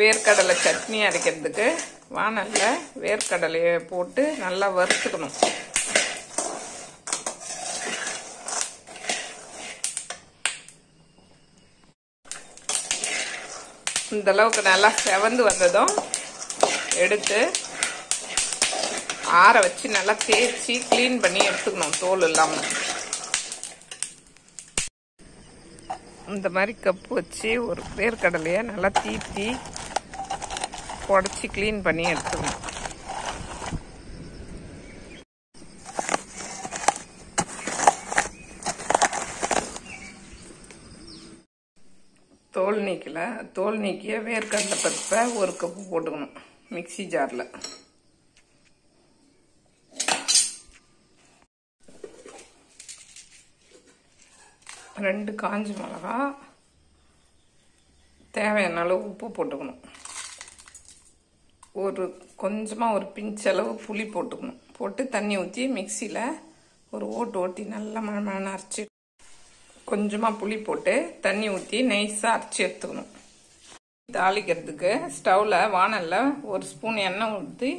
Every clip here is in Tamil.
வேர்க்கடலை சட்னி அரைக்கிறதுக்கு வானல்ல வேர்க்கடலையை போட்டு நல்லா வறுத்துக்கணும். இந்த அளவுக்கு நல்லா செவந்து வந்ததும் எடுத்து ஆற வச்சு நல்லா தேய்ச்சி க்ளீன் பண்ணி எடுத்துக்கணும். தோல் இல்லாமல் இந்த மாதிரி கப்பு வச்சு ஒரு வேர்க்கடலையை நல்லா தீத்தி உடச்சி க்ளீன் பண்ணி எடுத்துக்கணும். தோல் நீக்கல. தோல் நீக்கிய வேர்க்கடலை பருப்பை ஒரு கப்பு போட்டுக்கணும். மிக்சி ஜாரில். ரெண்டு காஞ்ச மிளகா தேவையான அளவு உப்பு போட்டுக்கணும். ஒரு கொஞ்சமாக ஒரு பிஞ்சளவு புளி போட்டுக்கணும். போட்டு தண்ணி ஊற்றி மிக்சியில் ஒரு ஓட்டு ஓட்டி நல்லா மழை அரைச்சி கொஞ்சமாக புளி போட்டு தண்ணி ஊற்றி நைஸாக அரைச்சி எடுத்துக்கணும். தாளிக்கிறதுக்கு ஸ்டவ்வில் வானலில் ஒரு ஸ்பூன் எண்ணெய் ஊற்றி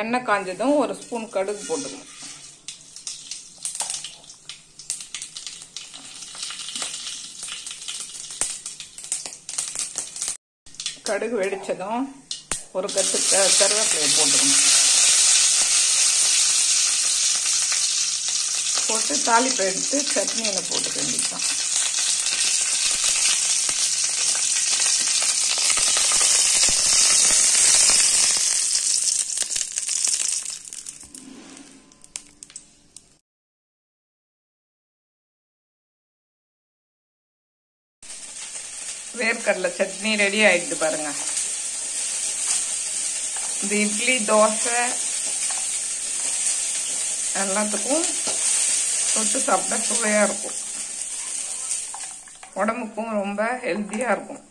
எண்ணெய் காஞ்சதும் ஒரு ஸ்பூன் கடுகு போட்டுக்கணும். கடுகு வெடிச்சதும் ஒரு கட்டு க கருவேப்பிலையை போட்டுக்கணும். போட்டு தாளிப்பை எடுத்து சட்னியில் போட்டுக்க வேண்டியதான் வேர்க்கடலை சட்னி ரெடி ஆயிடுது பாருங்க. இந்த இட்லி தோசை எல்லாத்துக்கும் தொட்டு சாப்பிட்டா சுவையாக இருக்கும். உடம்புக்கும் ரொம்ப ஹெல்த்தியாக இருக்கும்.